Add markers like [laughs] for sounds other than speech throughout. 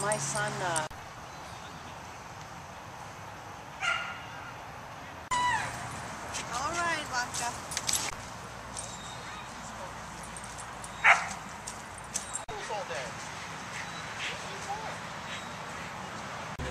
My son, uh, All right, Blanca. Well, you look different than yeah.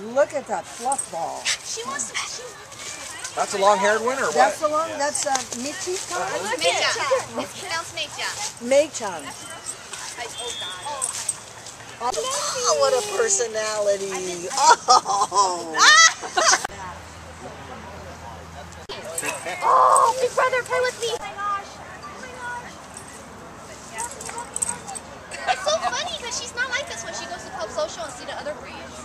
Look at that fluff ball. She wants to. She, That's a long-haired winner. or That's What? the one, that's uh, Michi time? Mecha. It's pronounced Mecha. Mei-chan. Oh God. Oh, what a personality. Oh. [laughs] Oh, big brother, play with me. Oh my gosh. Oh my gosh. It's so funny because she's not like this when she goes to Club Social and see the other breeds.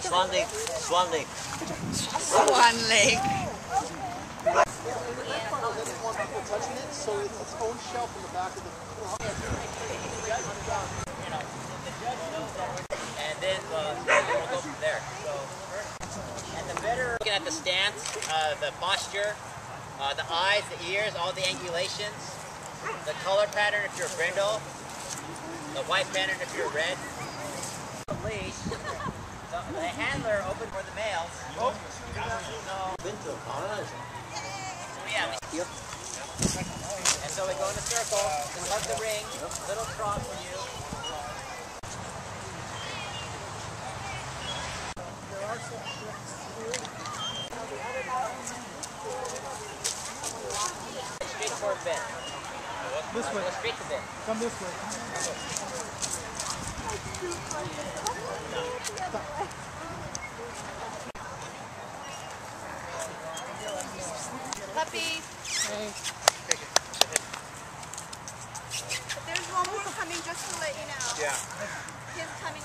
Swan Lake, Swan Lake. Swan Lake. Touching it, so it's its own shelf in the back of the. And then uh, we'll go from there. So, and the better looking at the stance, uh, the posture, uh, the eyes, the ears, all the angulations, the color pattern if you're brindle, the white pattern if you're red. The leash. So the handler open for the males. Oh. So, yeah. we- And so we go in a circle, hug the ring, little trot for you. Straight for a. This way. Go straight to bit. Come this way. There's one just to let you know. Yeah. Coming.